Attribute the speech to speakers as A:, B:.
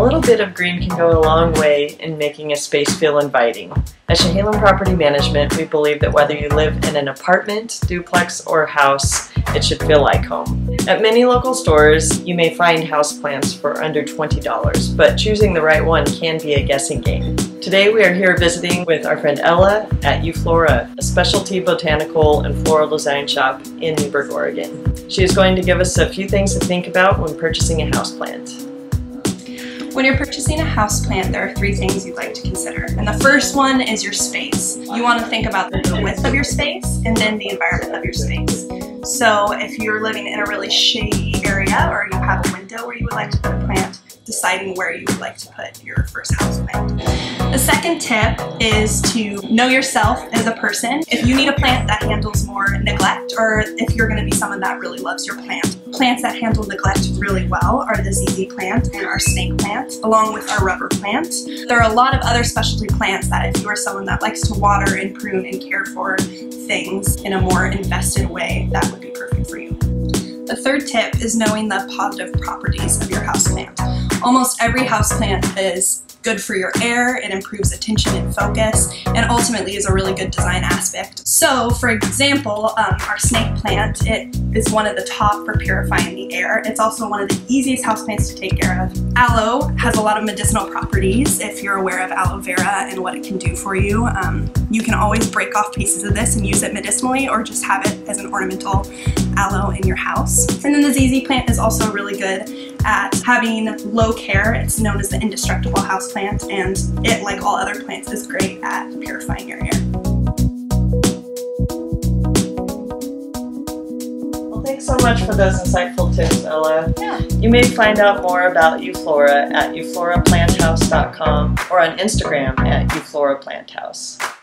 A: A little bit of green can go a long way in making a space feel inviting. At Chehalem Property Management, we believe that whether you live in an apartment, duplex, or house, it should feel like home. At many local stores, you may find house plants for under $20, but choosing the right one can be a guessing game. Today we are here visiting with our friend Ella at Uflora, a specialty botanical and floral design shop in Newberg, Oregon. She is going to give us a few things to think about when purchasing a houseplant.
B: When you're purchasing a house plant, there are three things you'd like to consider. And the first one is your space. You want to think about the width of your space and then the environment of your space. So if you're living in a really shady area or you have a window where you would like to put a plant, deciding where you would like to put your first house plant. The second tip is to know yourself as a person. If you need a plant that handles more or if you're going to be someone that really loves your plant. Plants that handle neglect really well are the ZZ plant and our snake plant, along with our rubber plant. There are a lot of other specialty plants that if you are someone that likes to water and prune and care for things in a more invested way, that would be perfect for you. The third tip is knowing the positive properties of your houseplant. Almost every houseplant is good for your air, it improves attention and focus, and ultimately is a really good design aspect. So, for example, um, our snake plant, it is one of the top for purifying the air. It's also one of the easiest houseplants to take care of. Aloe has a lot of medicinal properties if you're aware of aloe vera and what it can do for you. Um, you can always break off pieces of this and use it medicinally or just have it as an ornamental aloe in your house. And then the ZZ plant is also really good at having low care. It's known as the indestructible house plant and it, like all other plants, is great at purifying your air.
A: Well, thanks so much for those insightful tips, Ella.
B: Yeah.
A: You may find out more about Uflora at ufloraplanthouse.com or on Instagram at ufloraplanthouse.